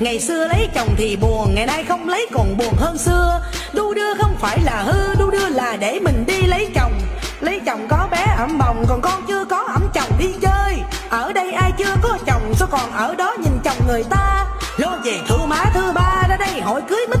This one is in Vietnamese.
Ngày xưa lấy chồng thì buồn, Ngày nay không lấy còn buồn hơn xưa. Đu đưa không phải là hư, Đu đưa là để mình đi lấy chồng. Lấy chồng có bé ẩm bồng, Còn con chưa có ẩm chồng đi chơi. Ở đây ai chưa có chồng, Sao còn ở đó nhìn chồng người ta? Lo về thư má thứ ba ra đây, hỏi cưới mới